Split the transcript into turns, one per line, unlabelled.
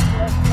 Southwest.